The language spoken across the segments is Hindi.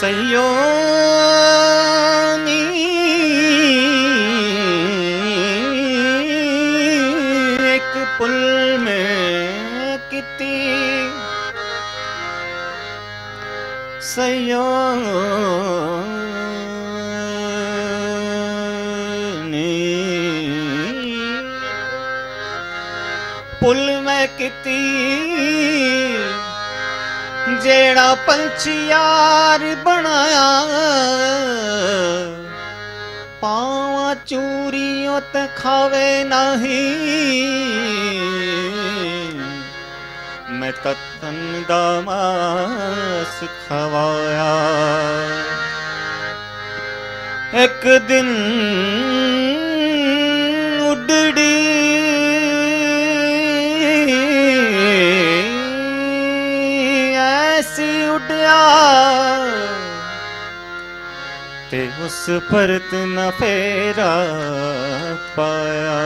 सयो एक पुल में किती सयो पुल में किती ਜਿਹੜਾ ਪੰਛੀ ਯਾਰ ਬਣਾਇਆ, ਪਾਵਾਂ ਚੂਰੀ ਉਤ ਖਾਵੇ ਨਹੀਂ। ਮੈਂ ਤਤਨ ਦਾ ਮਾਸ ਖਵਾਇਆ। ਇੱਕ ਦਿਨ ਉੱਡੜੀ पे उस परत न फेरा पाया।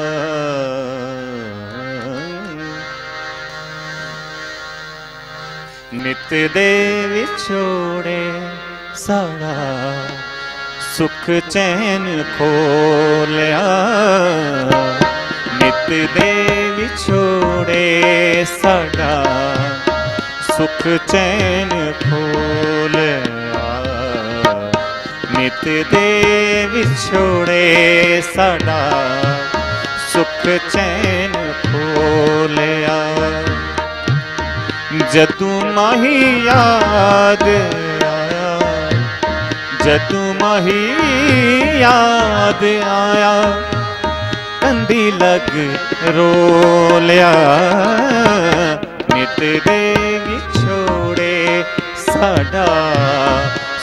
नित देवी छोड़े सारा सुख चैन खोलिया नित देवी छोड़े सारा सुख चैन खोल ਨਿਤ ਦੇ ਵਿਛੋੜੇ ਸਾਡਾ ਸੁਖ ਚੈਨ ਖੋਲਿਆ ਜਤੂ ਮਾਹੀ ਯਾਦ ਆਇਆ ਜਤੂ ਮਾਹੀ ਯਾਦ ਆਇਆ ਕੰਦੀ ਲਗ ਰੋਲਿਆ ਨਿਤ ਦੇ ਵਿਛੋੜੇ ਸਾਡਾ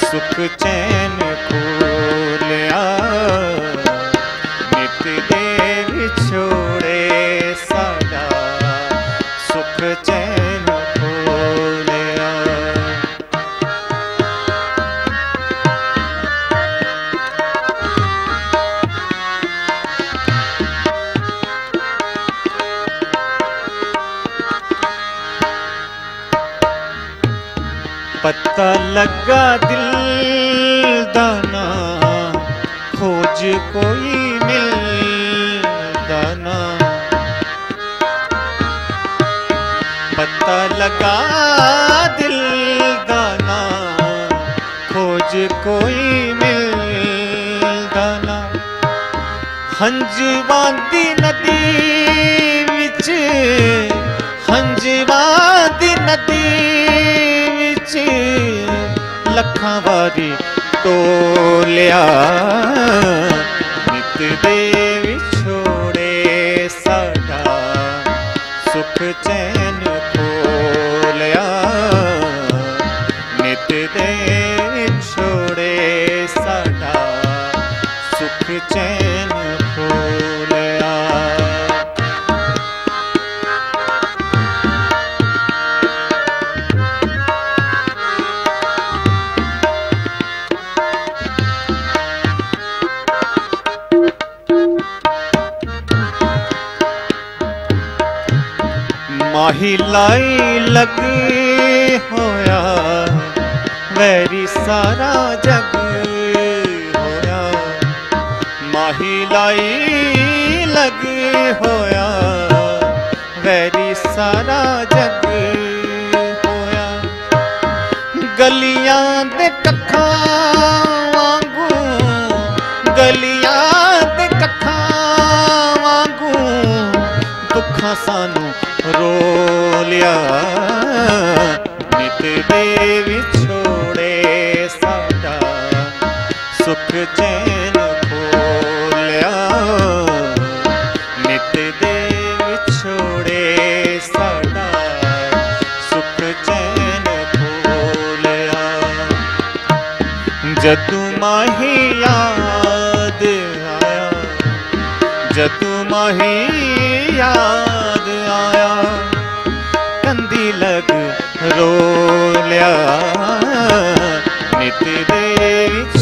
सुख चैन खोलिया नित दे विछोड़े साडा सुख चैन खोलिया पता लगा दिल दाना, खोज कोई मिल दाना पता लगा दिल दाना, खोज कोई मिल दाना हंजवादी नदी विच हंजवादी नदी विच, लखां वारी ਤੋਲਿਆ ਨਿਤ ਦੇ ਵਿਛੋੜੇ ਸਾਡਾ ਸੁਖ ਚੈਨ ਤੋਲਿਆ ਨਿਤ ਦੇ ਵਿਛੋੜੇ ਸਾਡਾ ਸੁਖ ਚੈਨ ਖੋਲਿਆ। ਮਾਹੀ ਲਾਈ ਲੱਗ ਹੋਇਆ। ਵੈਰੀ ਸਾਰਾ ਜਗ ਹੋਇਆ। ਮਾਹੀ ਲਾਈ ਲੱਗ ਹੋਇਆ। ਵੈਰੀ ਸਾਰਾ ਜਗ ਹੋਇਆ। ਗਲੀਆਂ ਦੇ ਕੱਖਾਂ ਵਾਂਗੂ, ਗਲੀ ਦੁੱਖਾਂ ਸਾਨੂੰ ਰੋਲਿਆ ਨਿਤ ਦੇ ਵਿਛੋੜੇ ਸਾਡਾ ਸੁਖ ਚੈਨ ਖੋਲਿਆ ਨਿਤ ਦੇ ਵਿਛੋੜੇ ਸਾਡਾ ਸੁਖ ਚੈਨ ਖੋਲਿਆ ਜਦੂ ਮਾਹੀ ਯਾਦ ਆਇਆ ਜਦੂ ਮਾਹੀ याद आया कंदी लग रो नित दे